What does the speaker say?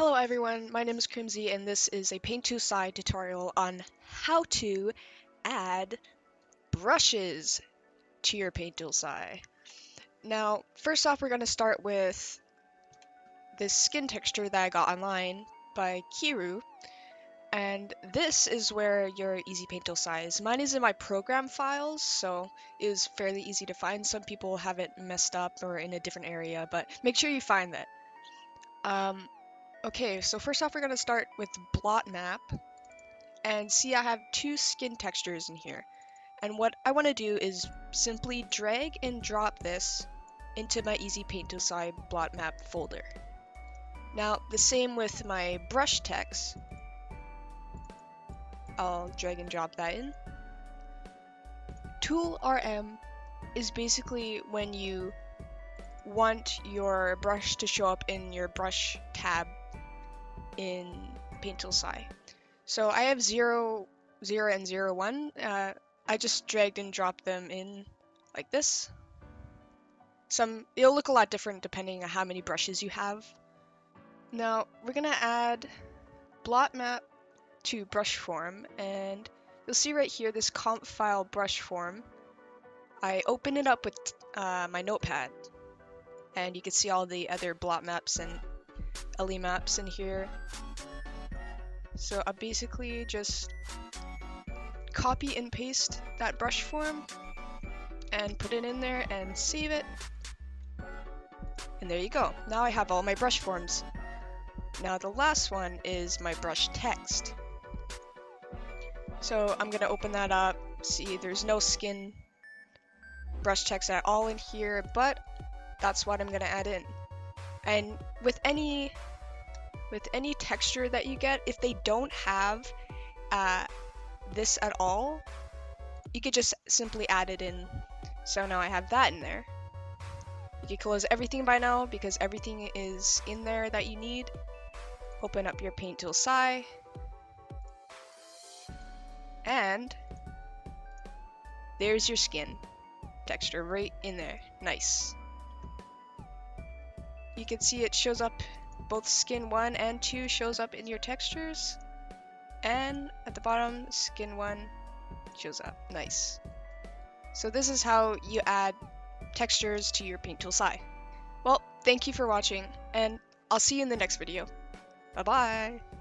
Hello everyone, my name is Crymsie and this is a Paint Tool SAI tutorial on how to add brushes to your Paint Tool SAI. Now, first off we're going to start with this skin texture that I got online by Kiru. And this is where your Easy Paint Tool is. Mine is in my program files, so it was fairly easy to find. Some people have it messed up or in a different area, but make sure you find that. Um, Okay, so first off we're going to start with blot map. And see I have two skin textures in here. And what I want to do is simply drag and drop this into my Easy Paint Tool SAI blot map folder. Now, the same with my brush text. I'll drag and drop that in. Tool RM is basically when you want your brush to show up in your brush tab in Paint Tool SAI. So I have 0, 0 and 0, 1. Uh, I just dragged and dropped them in like this. Some It'll look a lot different depending on how many brushes you have. Now we're going to add blot map to brush form and you'll see right here this comp file brush form. I open it up with uh, my notepad and you can see all the other blot maps and LE maps in here. So I basically just copy and paste that brush form and put it in there and save it. And there you go. Now I have all my brush forms. Now the last one is my brush text. So I'm gonna open that up. See, there's no skin brush text at all in here, but that's what I'm gonna add in. And with any with any texture that you get, if they don't have uh, this at all, you could just simply add it in. So now I have that in there. You can close everything by now because everything is in there that you need. Open up your Paint Tool SAI. And there's your skin texture right in there. Nice you can see it shows up both skin 1 and 2 shows up in your textures and at the bottom skin 1 shows up. Nice. So this is how you add textures to your paint tool SAI well thank you for watching and I'll see you in the next video. Bye bye